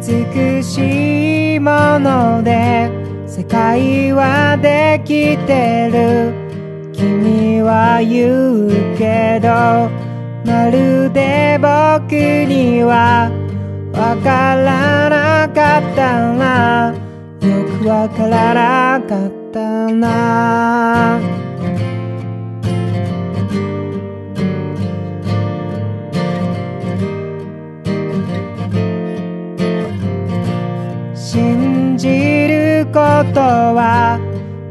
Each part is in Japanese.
美しいもので世界はできてる。君は言うけどまるで僕にはわからなかったな。よくわからなかったな。ことは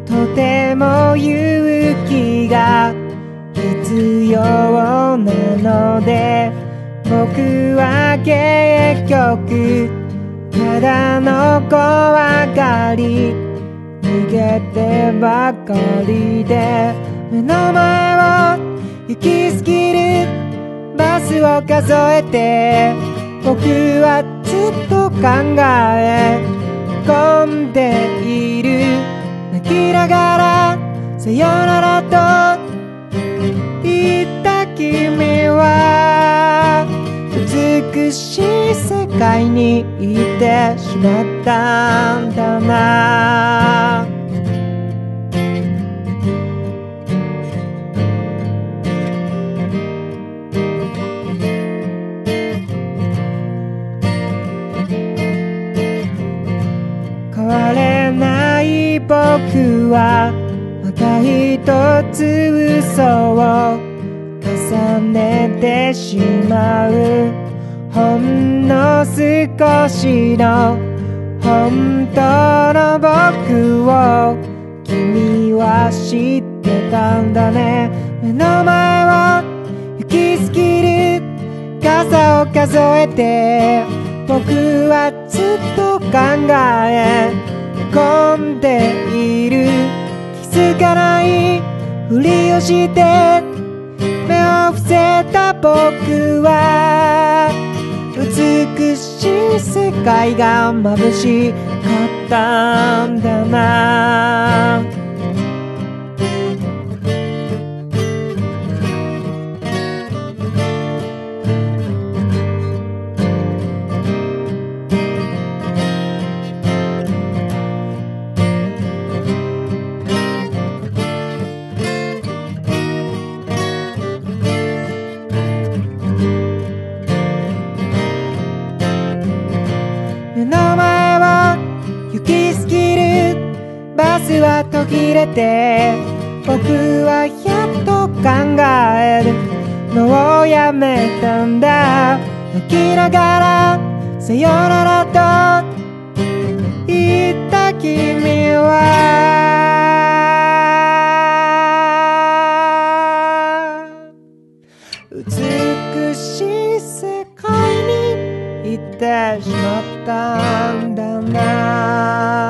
とても勇気が必要なので僕は結局ただの怖がり逃げてばかりで目の前を行き過ぎるバスを数えて僕はずっと考え込んでいる。泣きながらさよならと言った君は美しい世界にいてしまったんだな。僕はまた一つ嘘を重ねてしまうほんの少しの本当の僕を君は知ってたんだね。目の前を行き過ぎる傘を数えて僕はずっと考えかないふりをして目を伏せた僕は美しい世界が眩しかったんだな。行きすぎるバスは途切れて僕はやっと考えるのをやめたんだ。泣きながらさよならと。言った君は。てしまったんだな